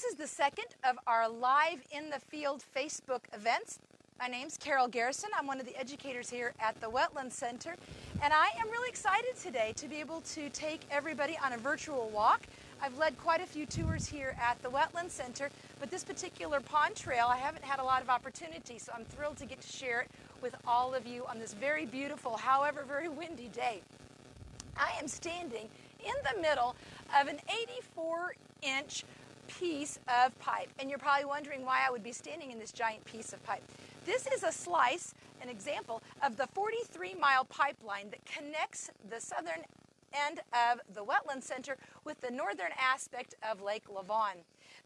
This is the second of our Live in the Field Facebook events. My name's Carol Garrison. I'm one of the educators here at the Wetland Center, and I am really excited today to be able to take everybody on a virtual walk. I've led quite a few tours here at the Wetland Center, but this particular pond trail I haven't had a lot of opportunity, so I'm thrilled to get to share it with all of you on this very beautiful, however very windy day. I am standing in the middle of an 84 inch piece of pipe. And you're probably wondering why I would be standing in this giant piece of pipe. This is a slice, an example, of the 43 mile pipeline that connects the southern end of the wetland center with the northern aspect of Lake Lavon.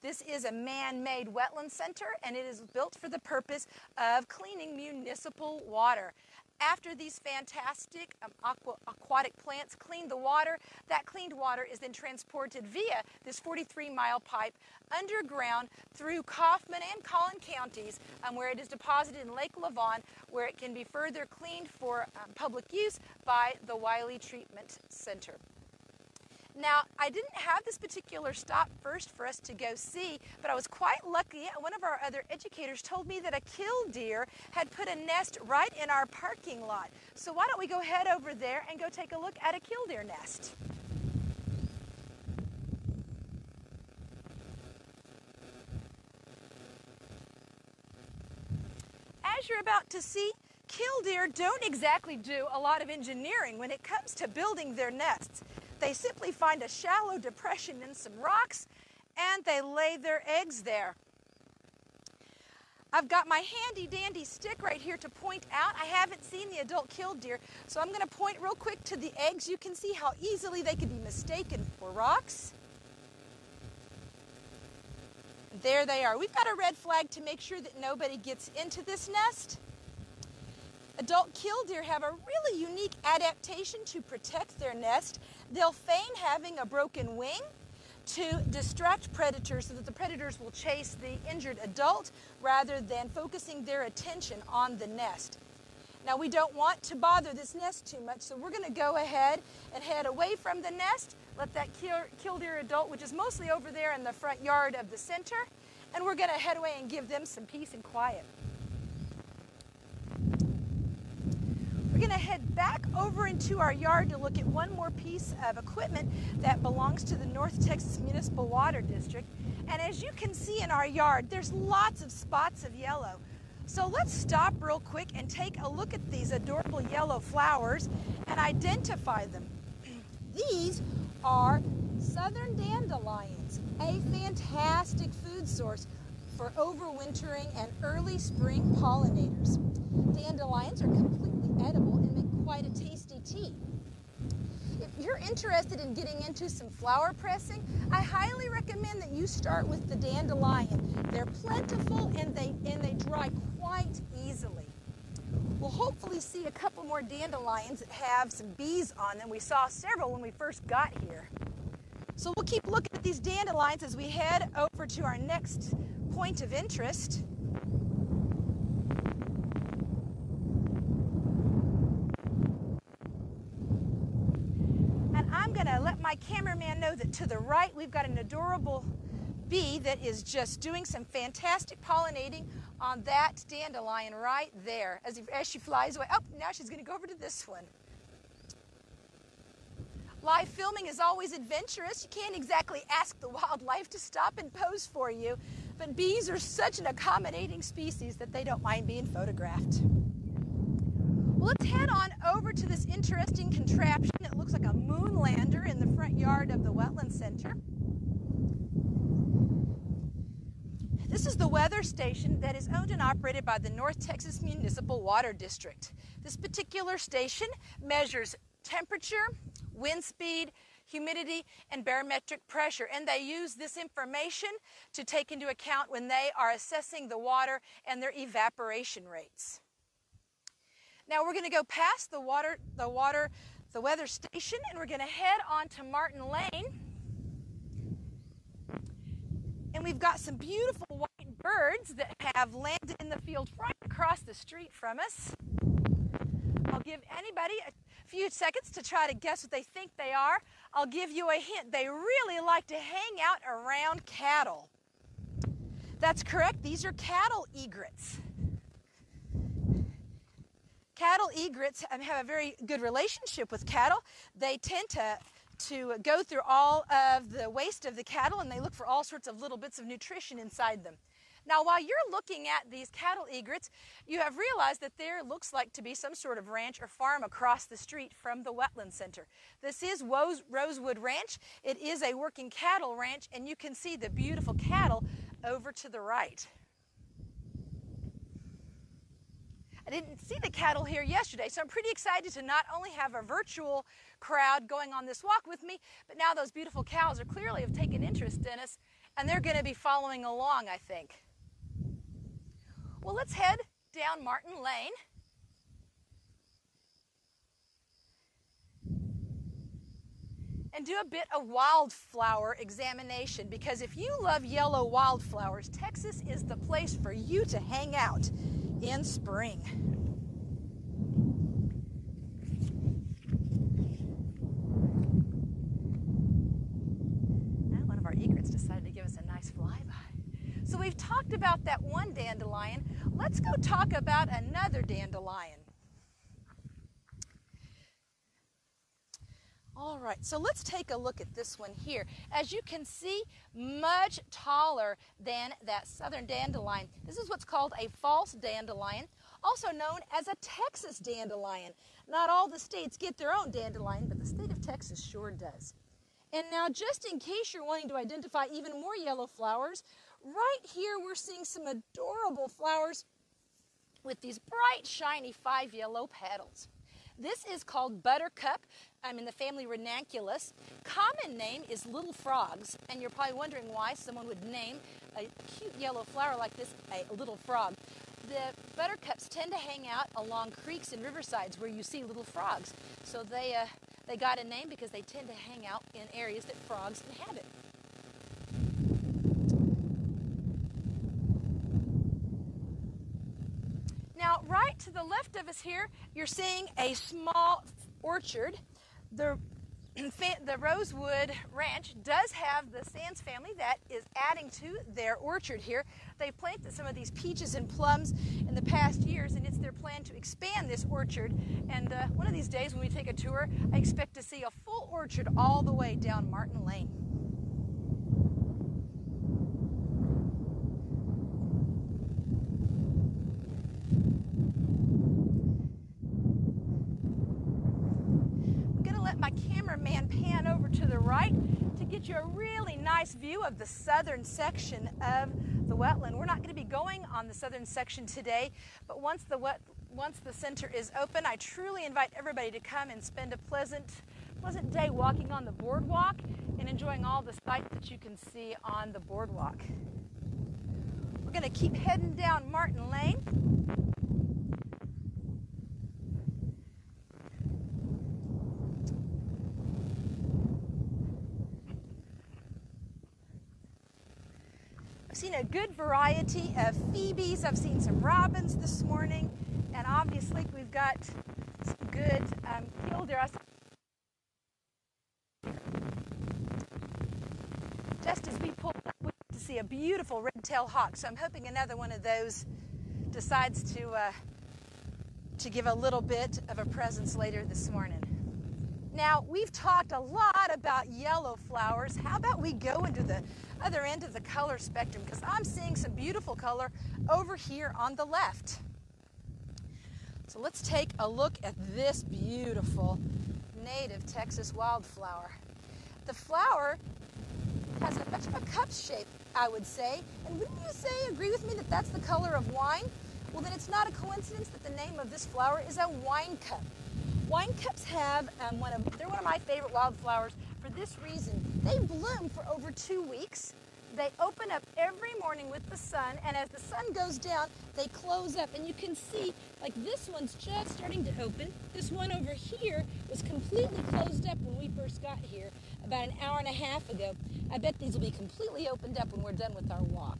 This is a man-made wetland center and it is built for the purpose of cleaning municipal water after these fantastic um, aqua, aquatic plants clean the water, that cleaned water is then transported via this 43 mile pipe underground through Kaufman and Collin counties, um, where it is deposited in Lake Lavon, where it can be further cleaned for um, public use by the Wylie Treatment Center. Now, I didn't have this particular stop first for us to go see, but I was quite lucky. One of our other educators told me that a killdeer had put a nest right in our parking lot. So why don't we go head over there and go take a look at a killdeer nest? As you're about to see, killdeer don't exactly do a lot of engineering when it comes to building their nests. They simply find a shallow depression in some rocks and they lay their eggs there. I've got my handy dandy stick right here to point out. I haven't seen the adult killdeer, so I'm going to point real quick to the eggs. You can see how easily they could be mistaken for rocks. There they are. We've got a red flag to make sure that nobody gets into this nest. Adult killdeer have a really unique adaptation to protect their nest. They'll feign having a broken wing to distract predators so that the predators will chase the injured adult rather than focusing their attention on the nest. Now we don't want to bother this nest too much, so we're going to go ahead and head away from the nest, let that killdeer adult, which is mostly over there in the front yard of the center, and we're going to head away and give them some peace and quiet. We're going to head back over into our yard to look at one more piece of equipment that belongs to the North Texas Municipal Water District. And as you can see in our yard, there's lots of spots of yellow. So let's stop real quick and take a look at these adorable yellow flowers and identify them. These are southern dandelions, a fantastic food source for overwintering and early spring pollinators. Dandelions are completely edible and make quite a tasty tea. If you're interested in getting into some flower pressing, I highly recommend that you start with the dandelion. They're plentiful and they, and they dry quite easily. We'll hopefully see a couple more dandelions that have some bees on them. We saw several when we first got here. So we'll keep looking at these dandelions as we head over to our next point of interest. And I'm going to let my cameraman know that to the right we've got an adorable bee that is just doing some fantastic pollinating on that dandelion right there as, as she flies away. Oh, now she's going to go over to this one. Live filming is always adventurous. You can't exactly ask the wildlife to stop and pose for you, but bees are such an accommodating species that they don't mind being photographed. Let's head on over to this interesting contraption. It looks like a moon lander in the front yard of the Wetland Center. This is the weather station that is owned and operated by the North Texas Municipal Water District. This particular station measures temperature, wind speed, humidity, and barometric pressure. And they use this information to take into account when they are assessing the water and their evaporation rates. Now we're going to go past the water, the water, the weather station, and we're going to head on to Martin Lane. And we've got some beautiful white birds that have landed in the field right across the street from us. I'll give anybody a few seconds to try to guess what they think they are. I'll give you a hint. They really like to hang out around cattle. That's correct. These are cattle egrets. Cattle egrets have a very good relationship with cattle. They tend to to go through all of the waste of the cattle and they look for all sorts of little bits of nutrition inside them. Now, while you're looking at these cattle egrets, you have realized that there looks like to be some sort of ranch or farm across the street from the wetland center. This is Rosewood Ranch. It is a working cattle ranch, and you can see the beautiful cattle over to the right. I didn't see the cattle here yesterday, so I'm pretty excited to not only have a virtual crowd going on this walk with me, but now those beautiful cows are clearly have taken interest in us, and they're going to be following along, I think. Well, let's head down Martin Lane. and do a bit of wildflower examination because if you love yellow wildflowers, Texas is the place for you to hang out in spring. Now one of our egrets decided to give us a nice flyby. So we've talked about that one dandelion. Let's go talk about another dandelion. All right, so let's take a look at this one here. As you can see, much taller than that southern dandelion. This is what's called a false dandelion, also known as a Texas dandelion. Not all the states get their own dandelion, but the state of Texas sure does. And now, just in case you're wanting to identify even more yellow flowers, right here we're seeing some adorable flowers with these bright, shiny five yellow petals. This is called buttercup. I'm in the family Ranunculus. Common name is little frogs, and you're probably wondering why someone would name a cute yellow flower like this a little frog. The buttercups tend to hang out along creeks and riversides where you see little frogs. So they, uh, they got a name because they tend to hang out in areas that frogs inhabit. Now, right to the left of us here, you're seeing a small orchard. The, the Rosewood Ranch does have the Sands family that is adding to their orchard here. They planted some of these peaches and plums in the past years, and it's their plan to expand this orchard. And uh, one of these days when we take a tour, I expect to see a full orchard all the way down Martin Lane. cameraman pan over to the right to get you a really nice view of the southern section of the wetland. We're not going to be going on the southern section today, but once the wet, once the center is open, I truly invite everybody to come and spend a pleasant, pleasant day walking on the boardwalk and enjoying all the sights that you can see on the boardwalk. We're going to keep heading down Martin Lane. Seen a good variety of phoebes. I've seen some robins this morning, and obviously we've got some good um, killdeer. Just as we pulled up, we got to see a beautiful red-tailed hawk. So I'm hoping another one of those decides to uh, to give a little bit of a presence later this morning. Now, we've talked a lot about yellow flowers. How about we go into the other end of the color spectrum because I'm seeing some beautiful color over here on the left. So let's take a look at this beautiful native Texas wildflower. The flower has a much of a cup shape, I would say. And wouldn't you say, agree with me, that that's the color of wine? Well, then it's not a coincidence that the name of this flower is a wine cup. Wine cups have um, one of, they're one of my favorite wildflowers for this reason. They bloom for over two weeks. They open up every morning with the sun, and as the sun goes down, they close up. And you can see, like this one's just starting to open. This one over here was completely closed up when we first got here about an hour and a half ago. I bet these will be completely opened up when we're done with our walk.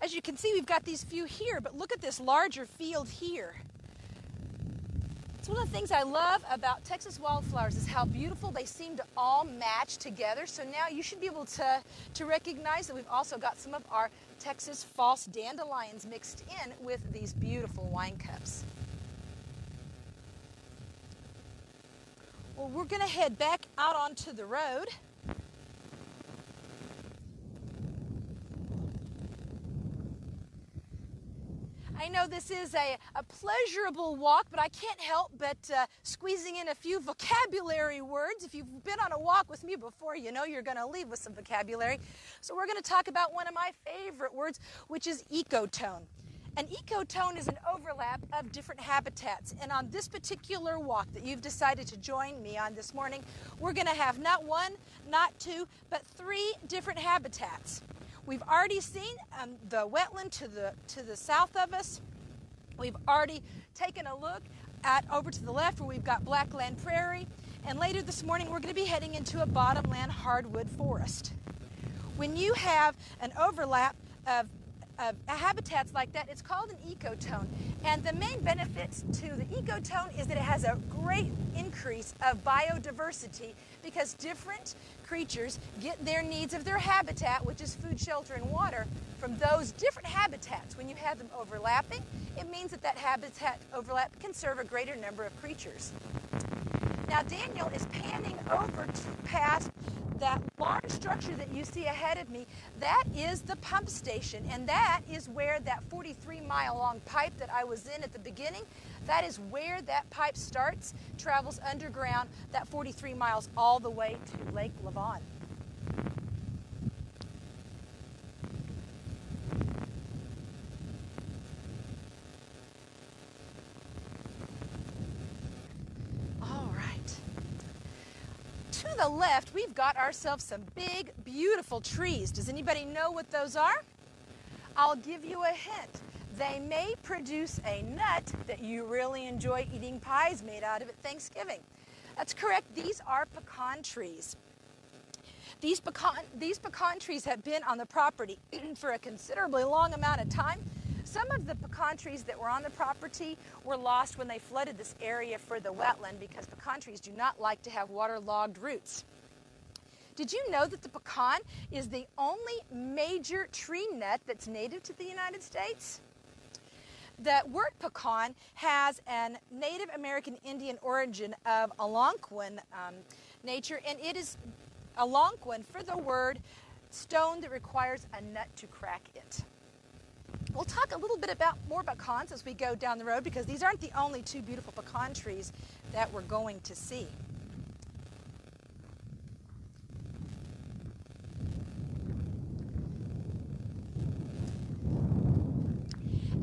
As you can see, we've got these few here, but look at this larger field here It's one of the things I love about Texas wildflowers is how beautiful they seem to all match together. So now you should be able to, to recognize that we've also got some of our Texas false dandelions mixed in with these beautiful wine cups. Well, we're going to head back out onto the road. I know this is a, a pleasurable walk, but I can't help but uh, squeezing in a few vocabulary words. If you've been on a walk with me before, you know you're going to leave with some vocabulary. So we're going to talk about one of my favorite words, which is ecotone. An ecotone is an overlap of different habitats. And on this particular walk that you've decided to join me on this morning, we're going to have not one, not two, but three different habitats. We've already seen um, the wetland to the, to the south of us. We've already taken a look at over to the left where we've got Blackland Prairie. And later this morning, we're going to be heading into a bottomland hardwood forest. When you have an overlap of uh, habitats like that, it's called an ecotone. And the main benefits to the ecotone is that it has a great increase of biodiversity because different creatures get their needs of their habitat, which is food, shelter, and water, from those different habitats. When you have them overlapping, it means that that habitat overlap can serve a greater number of creatures. Now Daniel is panning over to past that large structure that you see ahead of me, that is the pump station. And that is where that 43 mile long pipe that I was in at the beginning, that is where that pipe starts, travels underground, that 43 miles all the way to Lake Lavon. the left, we've got ourselves some big, beautiful trees. Does anybody know what those are? I'll give you a hint. They may produce a nut that you really enjoy eating pies made out of at Thanksgiving. That's correct. These are pecan trees. These pecan, these pecan trees have been on the property for a considerably long amount of time. Some of the pecan trees that were on the property were lost when they flooded this area for the wetland because pecan trees do not like to have waterlogged roots. Did you know that the pecan is the only major tree nut that's native to the United States? The word pecan has an Native American Indian origin of Algonquin um, nature, and it is Algonquin for the word stone that requires a nut to crack it. We'll talk a little bit about more about pecans as we go down the road because these aren't the only two beautiful pecan trees that we're going to see.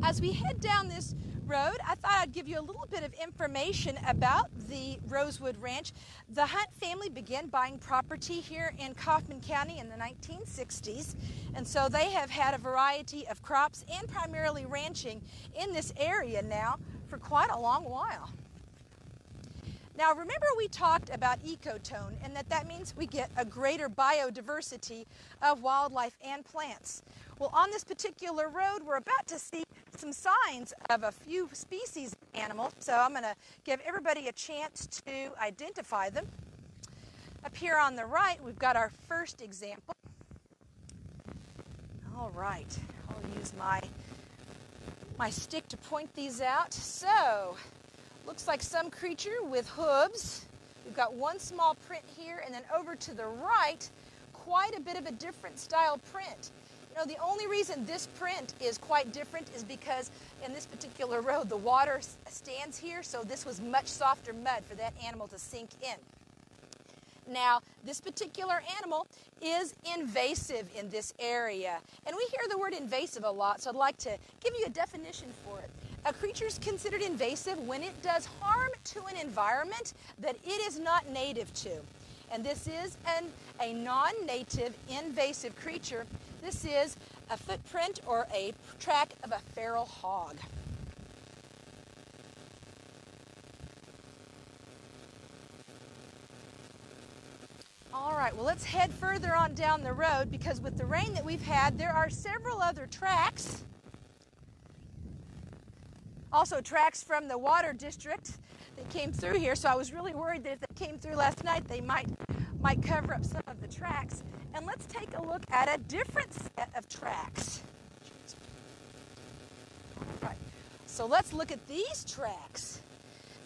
As we head down this road, I thought I'd give you a little bit of information about the Rosewood Ranch. The Hunt family began buying property here in Kaufman County in the 1960s, and so they have had a variety of crops and primarily ranching in this area now for quite a long while. Now remember we talked about ecotone and that that means we get a greater biodiversity of wildlife and plants. Well, on this particular road, we're about to see some signs of a few species of animals, so I'm going to give everybody a chance to identify them. Up here on the right, we've got our first example. All right, I'll use my, my stick to point these out. So, looks like some creature with hooves. We've got one small print here, and then over to the right, quite a bit of a different style print. No, the only reason this print is quite different is because in this particular road, the water stands here, so this was much softer mud for that animal to sink in. Now, this particular animal is invasive in this area. And we hear the word invasive a lot, so I'd like to give you a definition for it. A creature is considered invasive when it does harm to an environment that it is not native to. And this is an, a non-native invasive creature this is a footprint or a track of a feral hog. All right, well, let's head further on down the road because with the rain that we've had, there are several other tracks Also, tracks from the water district that came through here. So I was really worried that if they came through last night, they might might cover up some of the tracks. And let's take a look at a different set of tracks. Right. So let's look at these tracks.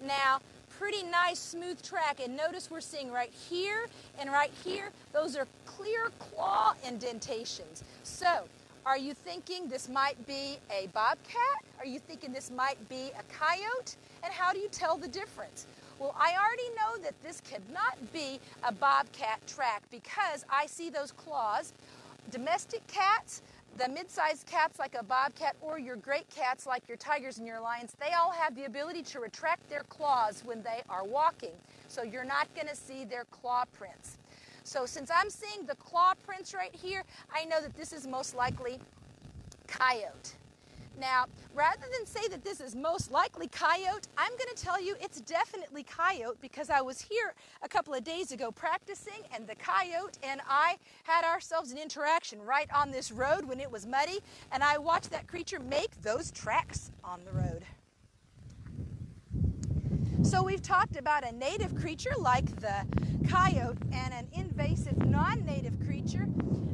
Now, pretty nice smooth track and notice we're seeing right here and right here those are clear claw indentations so are you thinking this might be a bobcat are you thinking this might be a coyote and how do you tell the difference well i already know that this could not be a bobcat track because i see those claws domestic cats the mid-sized cats like a bobcat or your great cats like your tigers and your lions, they all have the ability to retract their claws when they are walking. So you're not going to see their claw prints. So since I'm seeing the claw prints right here, I know that this is most likely coyote. Now, rather than say that this is most likely coyote, I'm going to tell you it's definitely coyote because I was here a couple of days ago practicing, and the coyote and I had ourselves an interaction right on this road when it was muddy, and I watched that creature make those tracks on the road. So we've talked about a native creature like the coyote and an invasive non-native creature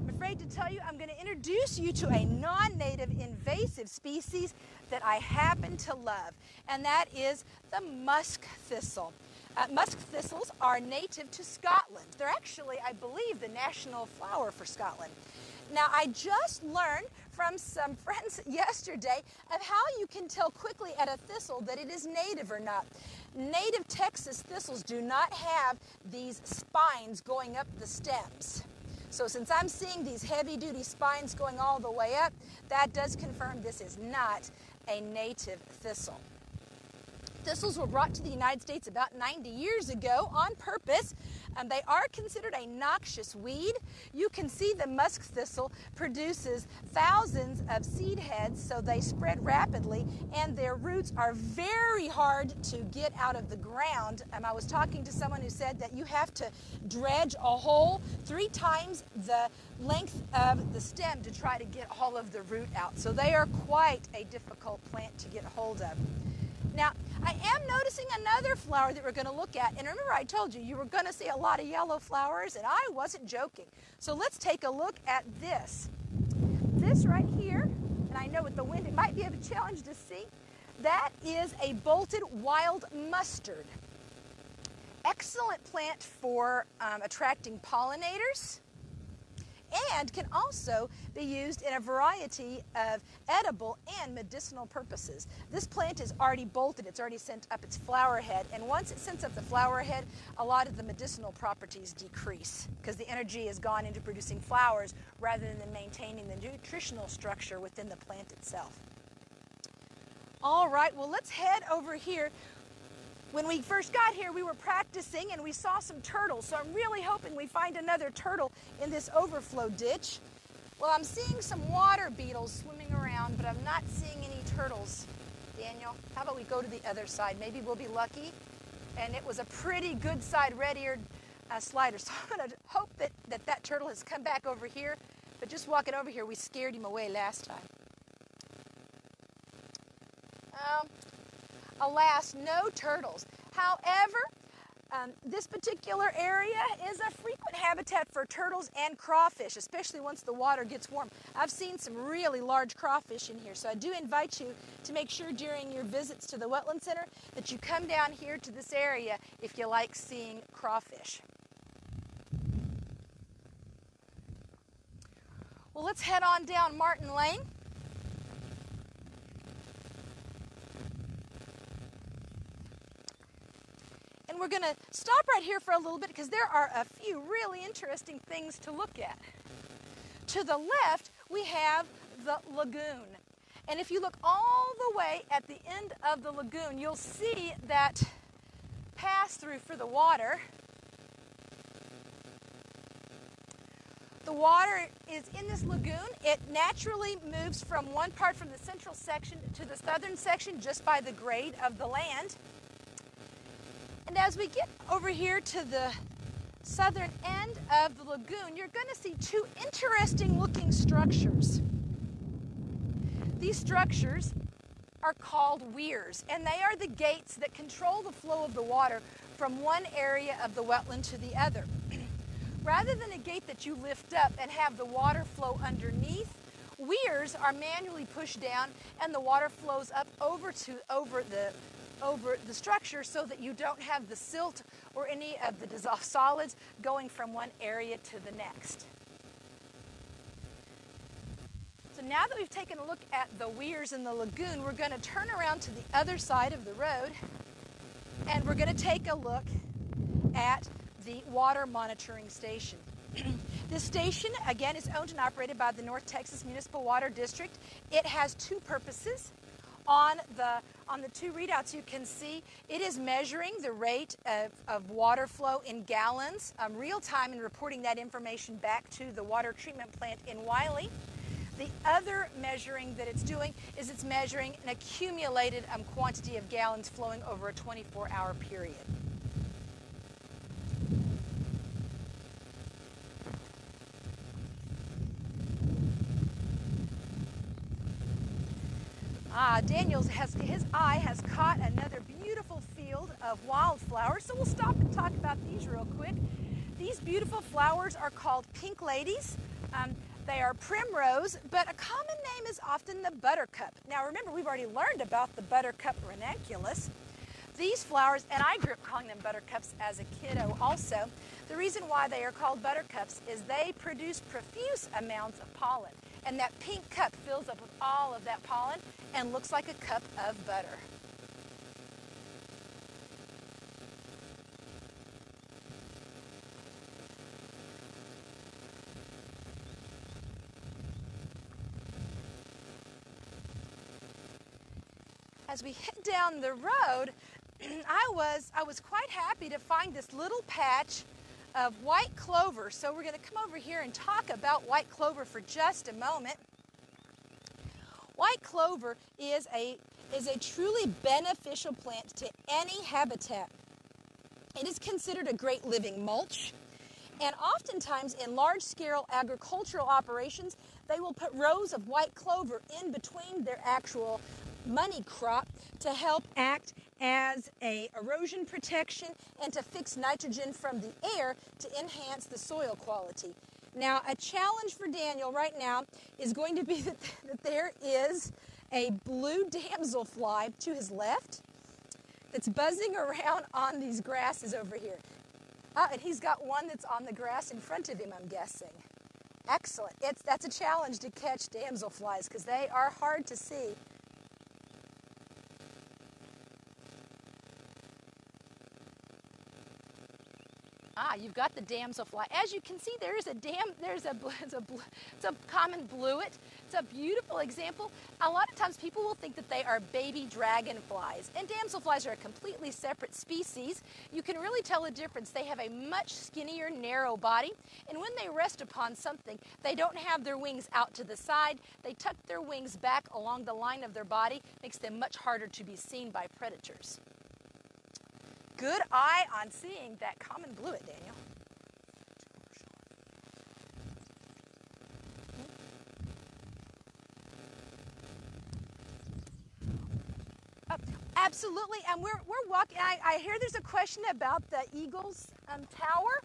I'm afraid to tell you, I'm going to introduce you to a non native invasive species that I happen to love, and that is the musk thistle. Uh, musk thistles are native to Scotland. They're actually, I believe, the national flower for Scotland. Now, I just learned from some friends yesterday of how you can tell quickly at a thistle that it is native or not. Native Texas thistles do not have these spines going up the stems. So since I'm seeing these heavy duty spines going all the way up, that does confirm this is not a native thistle. Thistles were brought to the United States about 90 years ago on purpose um, they are considered a noxious weed. You can see the musk thistle produces thousands of seed heads, so they spread rapidly, and their roots are very hard to get out of the ground. Um, I was talking to someone who said that you have to dredge a hole three times the length of the stem to try to get all of the root out. So they are quite a difficult plant to get hold of. Now, I am noticing another flower that we're going to look at. And remember, I told you, you were going to see a lot of yellow flowers, and I wasn't joking. So let's take a look at this. This right here, and I know with the wind it might be a challenge to see, that is a bolted wild mustard. Excellent plant for um, attracting pollinators and can also be used in a variety of edible and medicinal purposes. This plant is already bolted, it's already sent up its flower head, and once it sends up the flower head, a lot of the medicinal properties decrease because the energy has gone into producing flowers rather than maintaining the nutritional structure within the plant itself. All right, well, let's head over here when we first got here, we were practicing and we saw some turtles. So I'm really hoping we find another turtle in this overflow ditch. Well, I'm seeing some water beetles swimming around, but I'm not seeing any turtles. Daniel, how about we go to the other side? Maybe we'll be lucky. And it was a pretty good side red-eared uh, slider. So I'm going to hope that, that that turtle has come back over here. But just walking over here, we scared him away last time. Um, Alas, no turtles. However, um, this particular area is a frequent habitat for turtles and crawfish, especially once the water gets warm. I've seen some really large crawfish in here, so I do invite you to make sure during your visits to the Wetland Center that you come down here to this area if you like seeing crawfish. Well, let's head on down Martin Lane. And we're going to stop right here for a little bit because there are a few really interesting things to look at. To the left, we have the lagoon. And if you look all the way at the end of the lagoon, you'll see that pass through for the water. The water is in this lagoon. It naturally moves from one part from the central section to the southern section just by the grade of the land. And as we get over here to the southern end of the lagoon, you're going to see two interesting looking structures. These structures are called weirs, and they are the gates that control the flow of the water from one area of the wetland to the other. Rather than a gate that you lift up and have the water flow underneath, weirs are manually pushed down and the water flows up over to over the over the structure so that you don't have the silt or any of the dissolved solids going from one area to the next. So now that we've taken a look at the weirs in the lagoon, we're going to turn around to the other side of the road and we're going to take a look at the water monitoring station. this station, again, is owned and operated by the North Texas Municipal Water District. It has two purposes. On the, on the two readouts you can see, it is measuring the rate of, of water flow in gallons um, real time and reporting that information back to the water treatment plant in Wylie. The other measuring that it's doing is it's measuring an accumulated um, quantity of gallons flowing over a 24 hour period. Ah, Daniel's has, his eye has caught another beautiful field of wildflowers. So we'll stop and talk about these real quick. These beautiful flowers are called pink ladies. Um, they are primrose, but a common name is often the buttercup. Now remember, we've already learned about the buttercup ranunculus. These flowers, and I grew up calling them buttercups as a kiddo also, the reason why they are called buttercups is they produce profuse amounts of pollen. And that pink cup fills up with all of that pollen and looks like a cup of butter. As we head down the road, I was I was quite happy to find this little patch of white clover. So we're going to come over here and talk about white clover for just a moment. White clover is a, is a truly beneficial plant to any habitat. It is considered a great living mulch. And oftentimes in large scale agricultural operations, they will put rows of white clover in between their actual money crop to help act as a erosion protection and to fix nitrogen from the air to enhance the soil quality. Now, a challenge for Daniel right now is going to be that, that there is a blue damselfly to his left that's buzzing around on these grasses over here. Ah, and he's got one that's on the grass in front of him, I'm guessing. Excellent. It's, that's a challenge to catch damselflies because they are hard to see. Ah, you've got the damselfly. As you can see, there is a dam. There's a it's a it's a common bluet. It's a beautiful example. A lot of times, people will think that they are baby dragonflies, and damselflies are a completely separate species. You can really tell the difference. They have a much skinnier, narrow body, and when they rest upon something, they don't have their wings out to the side. They tuck their wings back along the line of their body, makes them much harder to be seen by predators good eye on seeing that common bluet, Daniel. Oh, absolutely, and we're, we're walking. I, I hear there's a question about the Eagles um, Tower.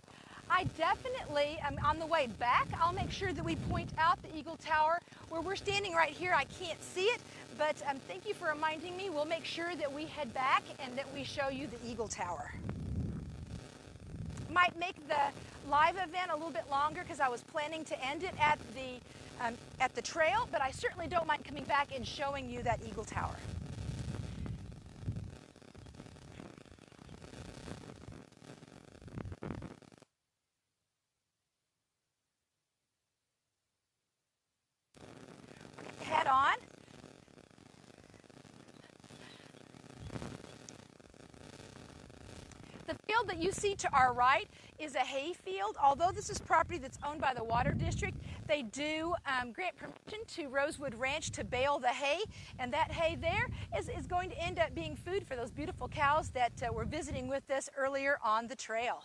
I definitely am on the way back. I'll make sure that we point out the Eagle Tower. Where we're standing right here, I can't see it, but um, thank you for reminding me. We'll make sure that we head back and that we show you the Eagle Tower. Might make the live event a little bit longer because I was planning to end it at the, um, at the trail, but I certainly don't mind coming back and showing you that Eagle Tower. Field that you see to our right is a hay field. Although this is property that's owned by the Water District, they do um, grant permission to Rosewood Ranch to bale the hay, and that hay there is, is going to end up being food for those beautiful cows that uh, were visiting with us earlier on the trail.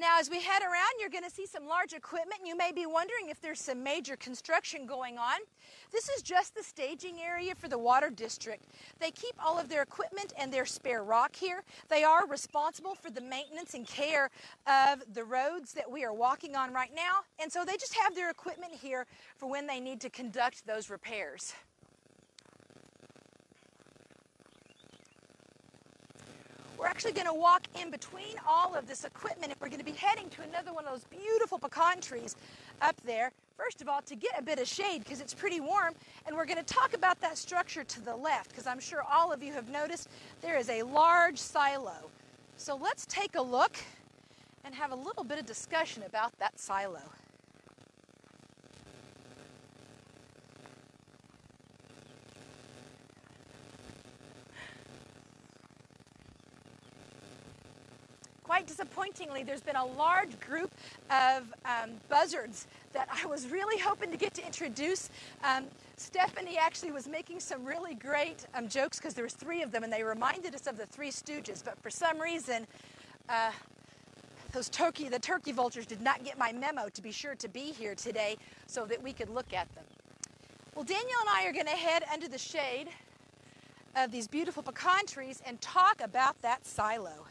Now, as we head around, you're going to see some large equipment. You may be wondering if there's some major construction going on. This is just the staging area for the Water District. They keep all of their equipment and their spare rock here. They are responsible for the maintenance and care of the roads that we are walking on right now, and so they just have their equipment here for when they need to conduct those repairs. We're actually going to walk in between all of this equipment and we're going to be heading to another one of those beautiful pecan trees up there. First of all, to get a bit of shade because it's pretty warm, and we're going to talk about that structure to the left because I'm sure all of you have noticed there is a large silo. So let's take a look and have a little bit of discussion about that silo. Quite disappointingly, there's been a large group of um, buzzards that I was really hoping to get to introduce. Um, Stephanie actually was making some really great um, jokes because there was three of them, and they reminded us of the Three Stooges. But for some reason, uh, those turkey, the turkey vultures did not get my memo to be sure to be here today so that we could look at them. Well, Daniel and I are going to head under the shade of these beautiful pecan trees and talk about that silo.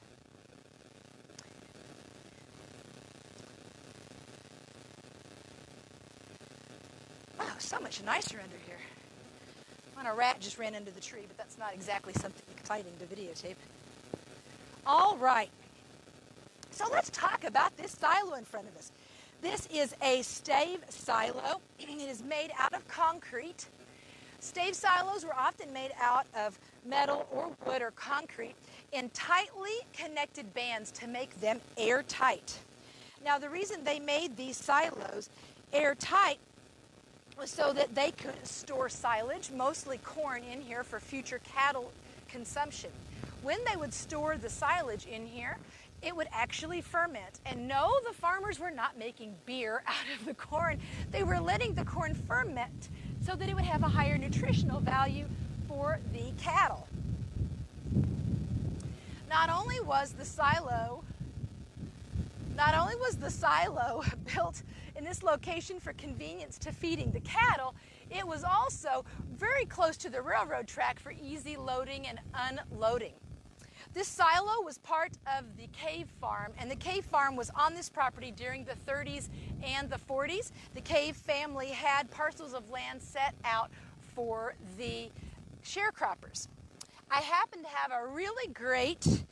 So much nicer under here. When a rat just ran into the tree, but that's not exactly something exciting to videotape. All right. So let's talk about this silo in front of us. This is a stave silo. it is made out of concrete. Stave silos were often made out of metal or wood or concrete in tightly connected bands to make them airtight. Now, the reason they made these silos airtight so that they could store silage, mostly corn, in here for future cattle consumption. When they would store the silage in here, it would actually ferment. And no, the farmers were not making beer out of the corn. They were letting the corn ferment so that it would have a higher nutritional value for the cattle. Not only was the silo not only was the silo built in this location for convenience to feeding the cattle, it was also very close to the railroad track for easy loading and unloading. This silo was part of the cave farm, and the cave farm was on this property during the 30s and the 40s. The cave family had parcels of land set out for the sharecroppers. I happen to have a really great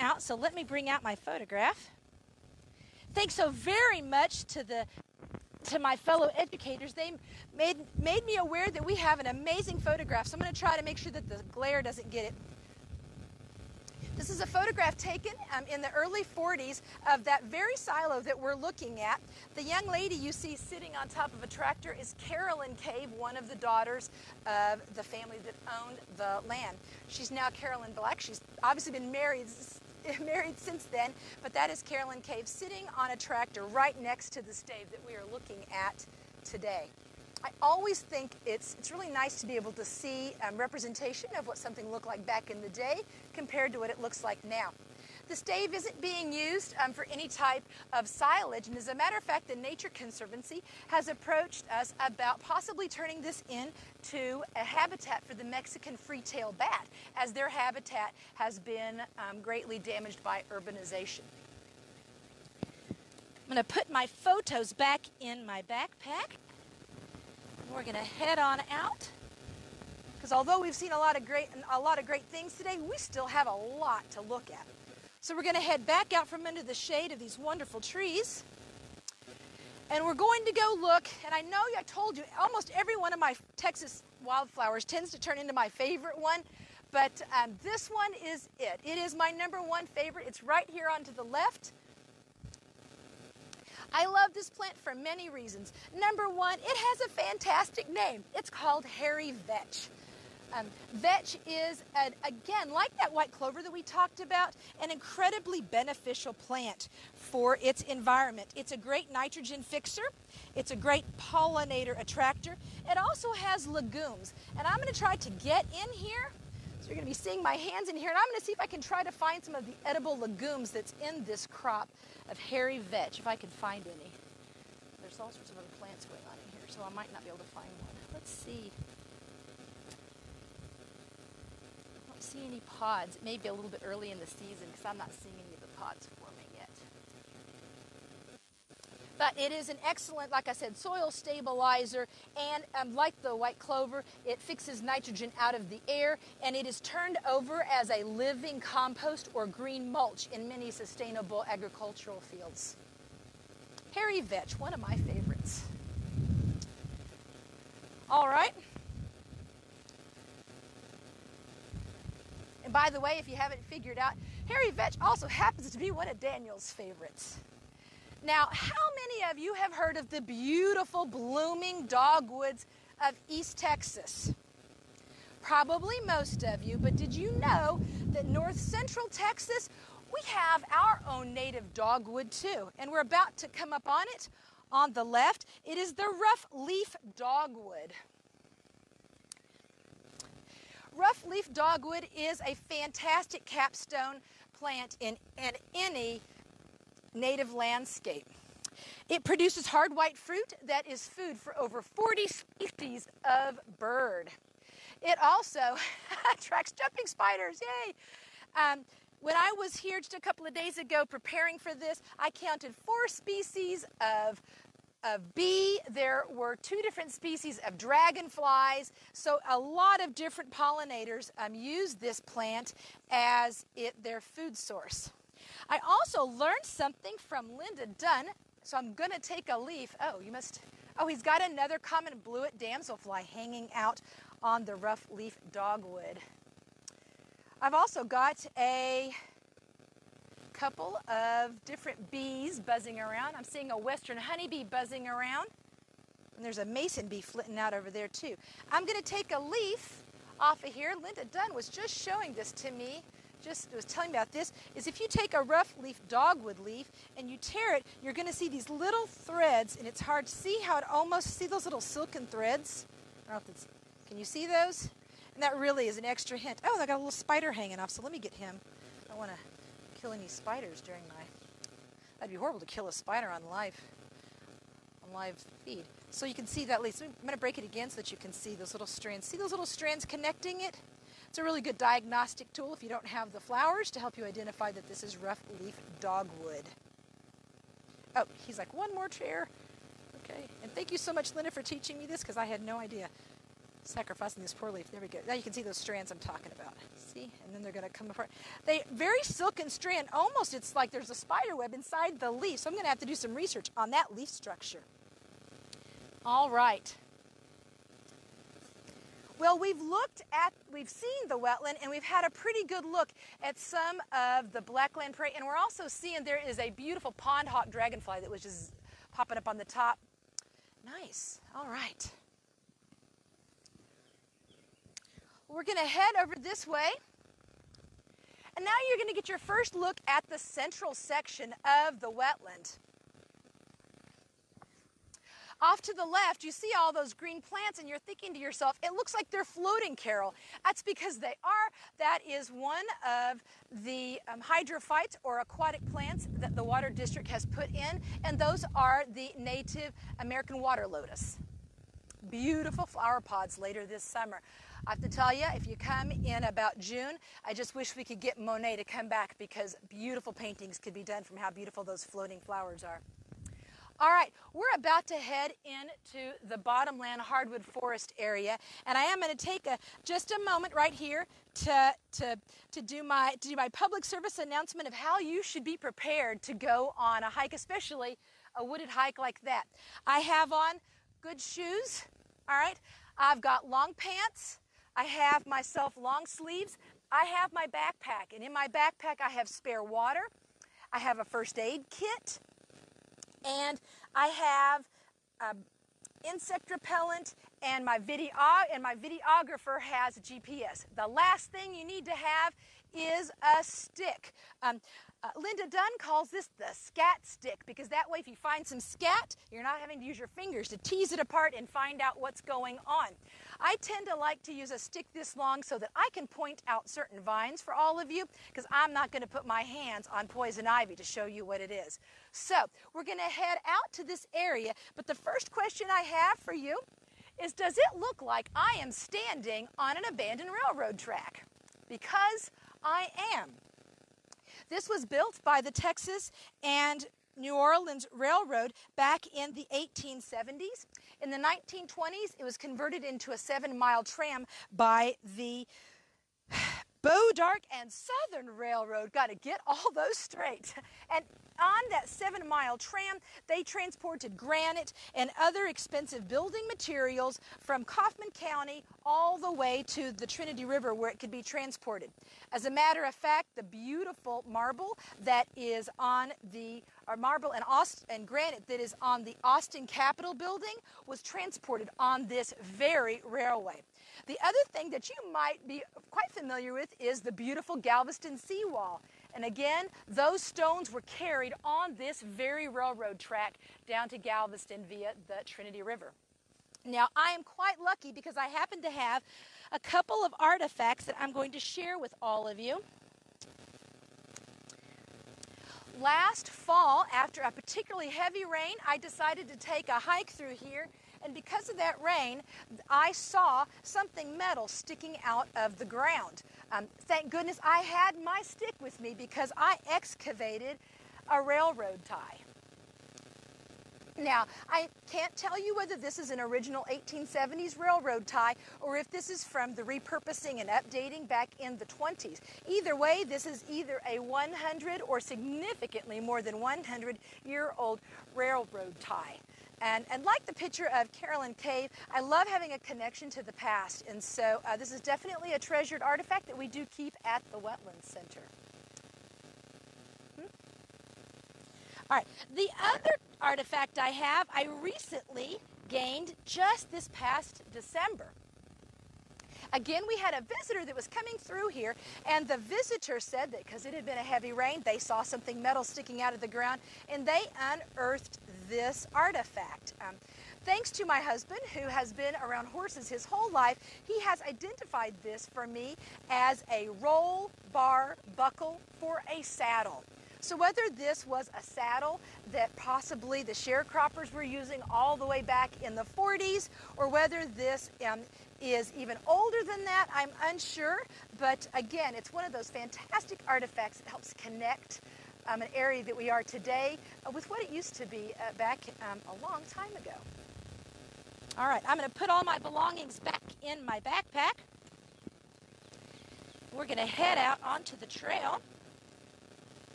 out, so let me bring out my photograph. Thanks so very much to the to my fellow educators. They made made me aware that we have an amazing photograph. So I'm going to try to make sure that the glare doesn't get it. This is a photograph taken um, in the early 40s of that very silo that we're looking at. The young lady you see sitting on top of a tractor is Carolyn Cave, one of the daughters of the family that owned the land. She's now Carolyn Black. She's obviously been married married since then, but that is Carolyn Cave sitting on a tractor right next to the stave that we are looking at today. I always think it's, it's really nice to be able to see um, representation of what something looked like back in the day compared to what it looks like now. The stave isn't being used um, for any type of silage, and as a matter of fact, the Nature Conservancy has approached us about possibly turning this into a habitat for the Mexican free-tailed bat, as their habitat has been um, greatly damaged by urbanization. I'm going to put my photos back in my backpack. We're going to head on out because although we've seen a lot of great a lot of great things today, we still have a lot to look at. So we're going to head back out from under the shade of these wonderful trees. And we're going to go look, and I know I told you, almost every one of my Texas wildflowers tends to turn into my favorite one, but um, this one is it. It is my number one favorite. It's right here on to the left. I love this plant for many reasons. Number one, it has a fantastic name. It's called hairy vetch. Um, vetch is, an, again, like that white clover that we talked about, an incredibly beneficial plant for its environment. It's a great nitrogen fixer. It's a great pollinator attractor. It also has legumes. And I'm going to try to get in here. So you're going to be seeing my hands in here, and I'm going to see if I can try to find some of the edible legumes that's in this crop of hairy vetch, if I can find any. There's all sorts of other plants going on in here, so I might not be able to find one. Let's see. I don't see any pods. It may be a little bit early in the season because I'm not seeing any of the pods forming yet. But it is an excellent, like I said, soil stabilizer. And um, like the white clover, it fixes nitrogen out of the air and it is turned over as a living compost or green mulch in many sustainable agricultural fields. Hairy vetch, one of my favorites. All right. And by the way, if you haven't figured out, Hairy vetch also happens to be one of Daniel's favorites. Now, how many of you have heard of the beautiful blooming dogwoods of East Texas? Probably most of you, but did you know that north central Texas, we have our own native dogwood too? And we're about to come up on it on the left. It is the rough leaf dogwood. Rough leaf dogwood is a fantastic capstone plant in, in any native landscape. It produces hard white fruit that is food for over 40 species of bird. It also attracts jumping spiders, yay! Um, when I was here just a couple of days ago preparing for this, I counted four species of of bee. There were two different species of dragonflies. So a lot of different pollinators um, use this plant as it, their food source. I also learned something from Linda Dunn, so I'm going to take a leaf. Oh, you must. Oh, he's got another common bluet damselfly hanging out on the rough leaf dogwood. I've also got a couple of different bees buzzing around. I'm seeing a western honeybee buzzing around. And there's a mason bee flitting out over there too. I'm going to take a leaf off of here. Linda Dunn was just showing this to me just was telling me about this is if you take a rough leaf dogwood leaf and you tear it, you're going to see these little threads, and it's hard to see how it almost see those little silken threads. I don't know if it's, can you see those? And that really is an extra hint. Oh, I got a little spider hanging off, so let me get him. I want to kill any spiders during my. That'd be horrible to kill a spider on live, on live feed. So you can see that leaf. So I'm going to break it again so that you can see those little strands. See those little strands connecting it? It's a really good diagnostic tool if you don't have the flowers to help you identify that this is rough leaf dogwood. Oh, he's like, one more chair. Okay, and thank you so much, Linda, for teaching me this because I had no idea. Sacrificing this poor leaf. There we go. Now you can see those strands I'm talking about. See? And then they're going to come apart. They very silken strand. Almost it's like there's a spider web inside the leaf. So I'm going to have to do some research on that leaf structure. All right. Well, we've looked at, we've seen the wetland and we've had a pretty good look at some of the blackland prairie and we're also seeing there is a beautiful pond hawk dragonfly that was just popping up on the top. Nice, all right. We're gonna head over this way and now you're gonna get your first look at the central section of the wetland. Off to the left, you see all those green plants, and you're thinking to yourself, it looks like they're floating, Carol. That's because they are. That is one of the um, hydrophytes or aquatic plants that the Water District has put in, and those are the native American water lotus. Beautiful flower pods later this summer. I have to tell you, if you come in about June, I just wish we could get Monet to come back because beautiful paintings could be done from how beautiful those floating flowers are. All right, we're about to head into the bottomland hardwood forest area, and I am going to take a, just a moment right here to, to, to, do my, to do my public service announcement of how you should be prepared to go on a hike, especially a wooded hike like that. I have on good shoes, all right? I've got long pants. I have myself long sleeves. I have my backpack, and in my backpack I have spare water. I have a first aid kit and I have um, insect repellent and my video and my videographer has a GPS. The last thing you need to have is a stick. Um, uh, Linda Dunn calls this the scat stick because that way, if you find some scat, you're not having to use your fingers to tease it apart and find out what's going on. I tend to like to use a stick this long so that I can point out certain vines for all of you because I'm not going to put my hands on poison ivy to show you what it is. So we're going to head out to this area, but the first question I have for you is does it look like I am standing on an abandoned railroad track? Because I am. This was built by the Texas and New Orleans Railroad back in the 1870s. In the 1920s, it was converted into a seven mile tram by the Bodark and Southern Railroad. Got to get all those straight. And on that seven mile tram, they transported granite and other expensive building materials from Kaufman County all the way to the Trinity River where it could be transported. As a matter of fact, the beautiful marble that is on the or marble and, Aust- and granite that is on the Austin Capitol building was transported on this very railway. The other thing that you might be quite familiar with is the beautiful Galveston seawall. And again, those stones were carried on this very railroad track down to Galveston via the Trinity River. Now, I am quite lucky because I happen to have a couple of artifacts that I'm going to share with all of you. Last fall, after a particularly heavy rain, I decided to take a hike through here and because of that rain, I saw something metal sticking out of the ground. Um, thank goodness I had my stick with me because I excavated a railroad tie. Now, I can't tell you whether this is an original 1870s railroad tie or if this is from the repurposing and updating back in the 20s. Either way, this is either a 100 or significantly more than 100 year old railroad tie. And, and like the picture of Carolyn Cave, I love having a connection to the past. And so uh, this is definitely a treasured artifact that we do keep at the Wetlands Center. Hmm? All right, the other artifact I have, I recently gained just this past December. Again, we had a visitor that was coming through here, and the visitor said that because it had been a heavy rain, they saw something metal sticking out of the ground, and they unearthed this artifact. Um, thanks to my husband, who has been around horses his whole life, he has identified this for me as a roll bar buckle for a saddle. So whether this was a saddle that possibly the sharecroppers were using all the way back in the 40s, or whether this um, is even older than that, I'm unsure. But again, it's one of those fantastic artifacts that helps connect um, an area that we are today uh, with what it used to be uh, back um, a long time ago. All right, I'm going to put all my belongings back in my backpack. We're going to head out onto the trail.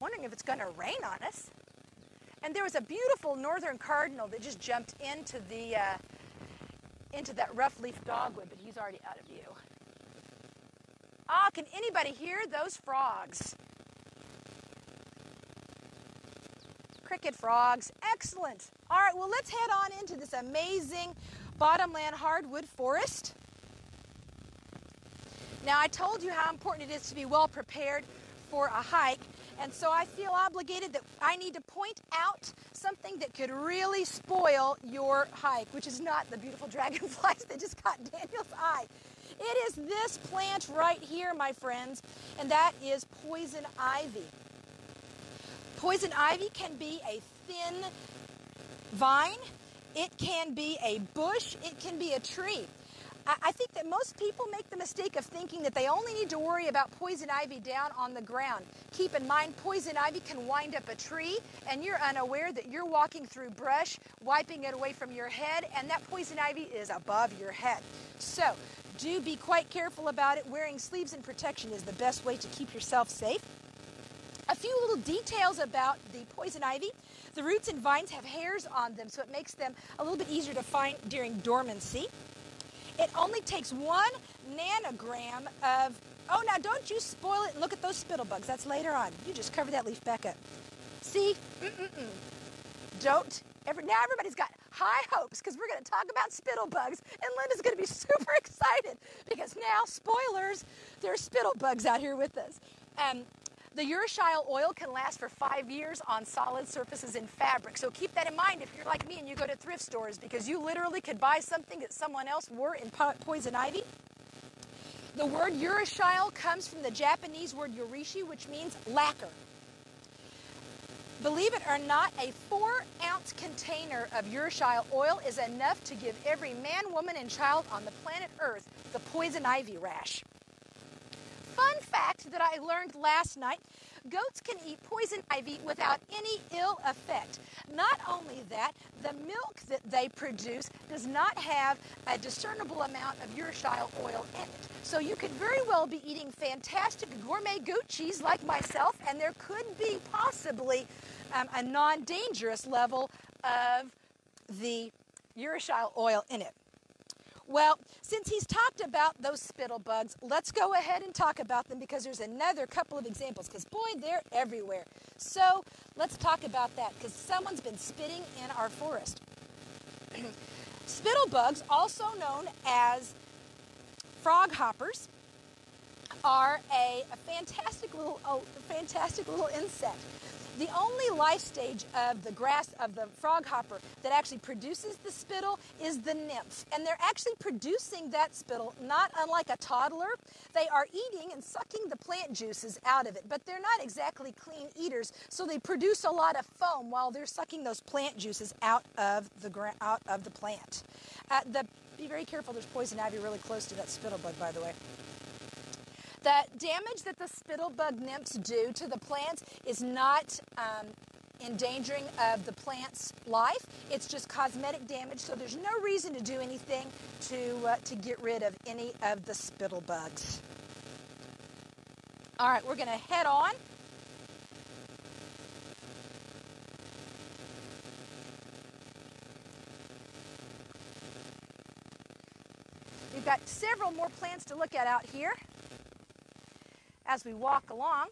Wondering if it's going to rain on us. And there was a beautiful northern cardinal that just jumped into the uh, into that rough leaf dogwood, but he's already out of view. Ah, can anybody hear those frogs? Cricket frogs. Excellent. All right, well, let's head on into this amazing bottomland hardwood forest. Now, I told you how important it is to be well prepared for a hike, and so I feel obligated that I need to point out something that could really spoil your hike, which is not the beautiful dragonflies that just caught Daniel's eye. It is this plant right here, my friends, and that is poison ivy. Poison ivy can be a thin vine, it can be a bush, it can be a tree. I think that most people make the mistake of thinking that they only need to worry about poison ivy down on the ground. Keep in mind, poison ivy can wind up a tree, and you're unaware that you're walking through brush, wiping it away from your head, and that poison ivy is above your head. So, do be quite careful about it. Wearing sleeves and protection is the best way to keep yourself safe. A few little details about the poison ivy. The roots and vines have hairs on them, so it makes them a little bit easier to find during dormancy. It only takes one nanogram of, oh, now don't you spoil it look at those spittle bugs. That's later on. You just cover that leaf back up. See? Mm-mm-mm. Don't ever, now everybody's got high hopes because we're going to talk about spittle bugs, and Linda's going to be super excited because now, spoilers, there's spittle bugs out here with us. Um, the urushiol oil can last for five years on solid surfaces in fabric. So keep that in mind if you're like me and you go to thrift stores because you literally could buy something that someone else wore in poison ivy. The word urushiol comes from the Japanese word yurishi, which means lacquer. Believe it or not, a four ounce container of urushiol oil is enough to give every man, woman, and child on the planet Earth the poison ivy rash fun fact that I learned last night goats can eat poison ivy without any ill effect. Not only that, the milk that they produce does not have a discernible amount of urushiol oil in it. So you could very well be eating fantastic gourmet goat cheese like myself, and there could be possibly um, a non dangerous level of the urushiol oil in it. Well, since he's talked about those spittle bugs, let's go ahead and talk about them because there's another couple of examples because boy, they're everywhere. So let's talk about that because someone's been spitting in our forest. spittle bugs, also known as frog hoppers, are a, a fantastic little, oh, fantastic little insect. The only life stage of the grass of the frog hopper that actually produces the spittle is the nymph. And they're actually producing that spittle not unlike a toddler. They are eating and sucking the plant juices out of it, but they're not exactly clean eaters, so they produce a lot of foam while they're sucking those plant juices out of the out of the plant. Uh, the, be very careful, there's poison ivy really close to that spittle bug, by the way. The damage that the spittlebug nymphs do to the plants is not um, endangering of the plant's life. It's just cosmetic damage, so there's no reason to do anything to, uh, to get rid of any of the spittlebugs. All right, we're going to head on. We've got several more plants to look at out here as we walk along.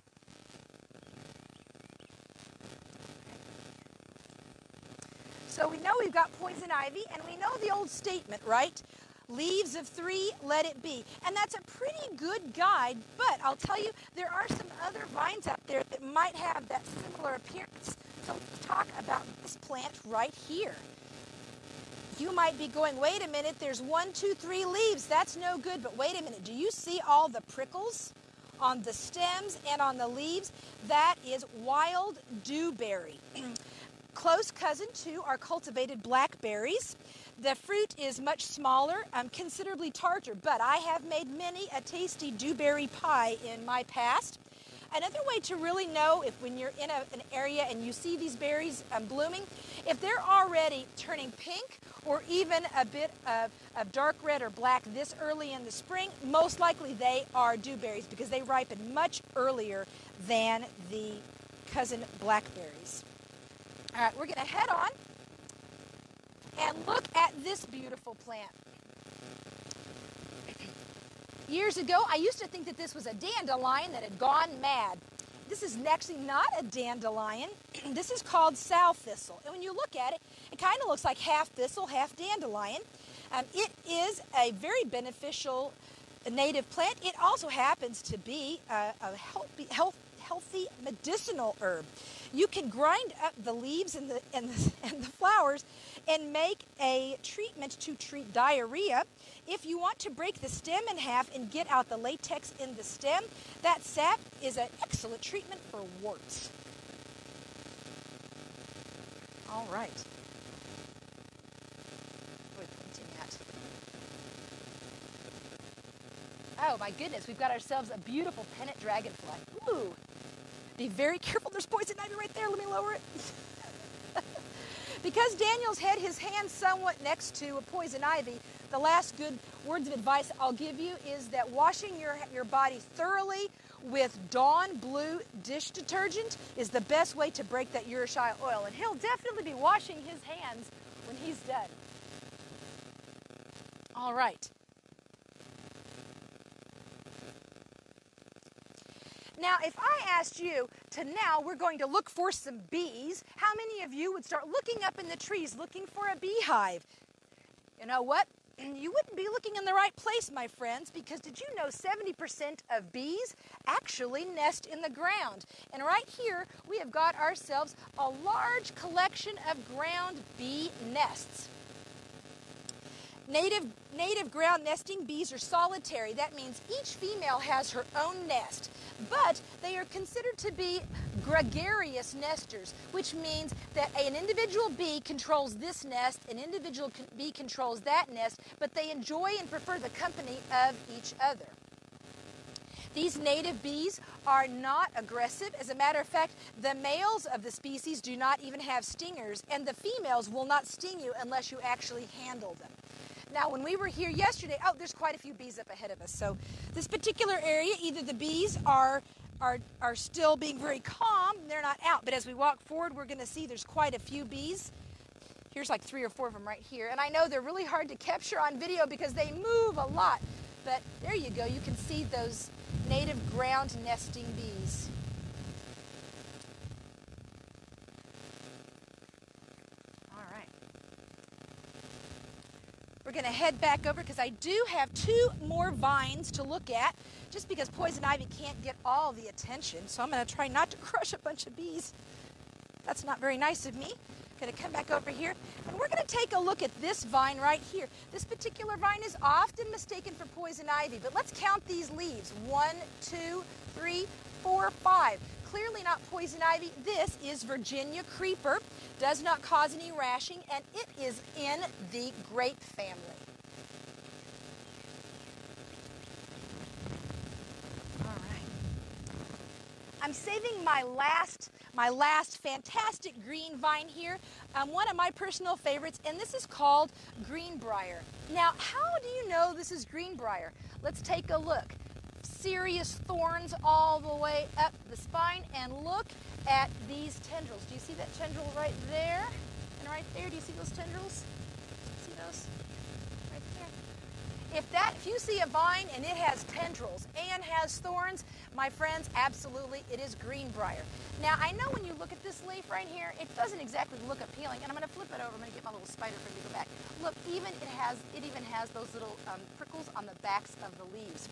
So we know we've got poison ivy, and we know the old statement, right? Leaves of three, let it be. And that's a pretty good guide, but I'll tell you, there are some other vines out there that might have that similar appearance. So let's talk about this plant right here. You might be going, wait a minute, there's one, two, three leaves. That's no good, but wait a minute, do you see all the prickles? On the stems and on the leaves, that is wild dewberry. Close cousin to our cultivated blackberries. The fruit is much smaller, um, considerably tarter, but I have made many a tasty dewberry pie in my past. Another way to really know if when you're in a, an area and you see these berries um, blooming, if they're already turning pink or even a bit of, of dark red or black this early in the spring, most likely they are dewberries because they ripen much earlier than the cousin blackberries. All right, we're going to head on and look at this beautiful plant. Years ago, I used to think that this was a dandelion that had gone mad. This is actually not a dandelion. this is called sow thistle. And when you look at it, it kind of looks like half thistle, half dandelion. Um, it is a very beneficial native plant. It also happens to be a, a healthy, health, healthy medicinal herb. You can grind up the leaves and the, and the, and the flowers and make a treatment to treat diarrhea. If you want to break the stem in half and get out the latex in the stem, that sap is an excellent treatment for warts. All right. Oh my goodness, we've got ourselves a beautiful pennant dragonfly. Ooh. Be very careful, there's poison ivy right there. Let me lower it. Because Daniel's had his hand somewhat next to a poison ivy, the last good words of advice I'll give you is that washing your, your body thoroughly with Dawn Blue dish detergent is the best way to break that urushiol oil. And he'll definitely be washing his hands when he's done. All right. Now, if I asked you to now we're going to look for some bees, how many of you would start looking up in the trees looking for a beehive? You know what? You wouldn't be looking in the right place, my friends, because did you know 70% of bees actually nest in the ground? And right here, we have got ourselves a large collection of ground bee nests. Native, native ground nesting bees are solitary. That means each female has her own nest, but they are considered to be gregarious nesters, which means that an individual bee controls this nest, an individual bee controls that nest, but they enjoy and prefer the company of each other. These native bees are not aggressive. As a matter of fact, the males of the species do not even have stingers, and the females will not sting you unless you actually handle them. Now, when we were here yesterday, oh, there's quite a few bees up ahead of us. So this particular area, either the bees are are, are still being very calm, they're not out. But as we walk forward, we're going to see there's quite a few bees. Here's like three or four of them right here. And I know they're really hard to capture on video because they move a lot. But there you go. You can see those native ground nesting bees. We're going to head back over because I do have two more vines to look at just because poison ivy can't get all the attention. So I'm going to try not to crush a bunch of bees. That's not very nice of me. Going to come back over here and we're going to take a look at this vine right here. This particular vine is often mistaken for poison ivy, but let's count these leaves. One, two, three, four, five clearly not poison ivy. This is Virginia creeper. Does not cause any rashing, and it is in the grape family. All right. I'm saving my last my last fantastic green vine here, um, one of my personal favorites, and this is called greenbrier. Now, how do you know this is greenbrier? Let's take a look serious thorns all the way up the spine. And look at these tendrils. Do you see that tendril right there? And right there, do you see those tendrils? See those? Right there. If that, if you see a vine and it has tendrils and has thorns, my friends, absolutely, it is greenbrier. Now, I know when you look at this leaf right here, it doesn't exactly look appealing, and I'm going to flip it over. I'm going to get my little spider friend to go back. Look, even it has, it even has those little um, prickles on the backs of the leaves.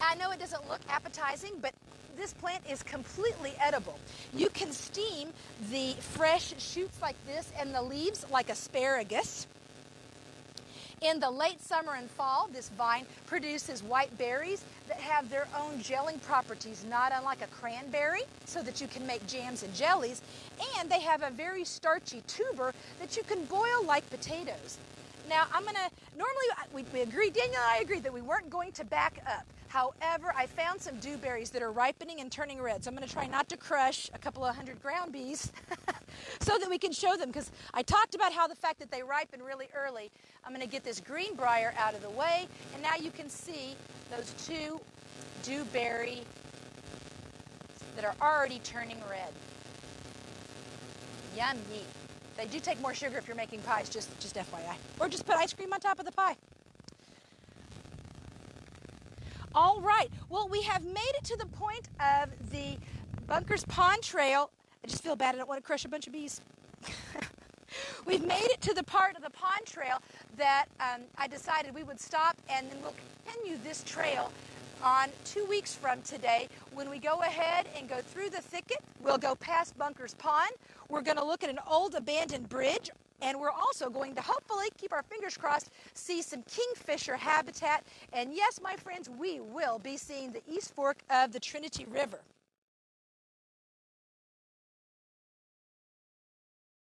I know it doesn't look appetizing, but this plant is completely edible. You can steam the fresh shoots like this and the leaves like asparagus. In the late summer and fall, this vine produces white berries that have their own gelling properties, not unlike a cranberry, so that you can make jams and jellies. And they have a very starchy tuber that you can boil like potatoes. Now, I'm going to, normally we, we agreed, Daniel and I agreed that we weren't going to back up. However, I found some dewberries that are ripening and turning red. So I'm going to try not to crush a couple of hundred ground bees so that we can show them. Because I talked about how the fact that they ripen really early. I'm going to get this greenbrier out of the way. And now you can see those two dewberry that are already turning red. Yummy. They do take more sugar if you're making pies, just, just FYI. Or just put ice cream on top of the pie. All right. Well, we have made it to the point of the Bunkers Pond Trail. I just feel bad. I don't want to crush a bunch of bees. We've made it to the part of the pond trail that um, I decided we would stop and then we'll continue this trail on two weeks from today when we go ahead and go through the thicket. We'll go past Bunkers Pond. We're going to look at an old abandoned bridge and we're also going to hopefully keep our fingers crossed, see some kingfisher habitat. And yes, my friends, we will be seeing the East Fork of the Trinity River.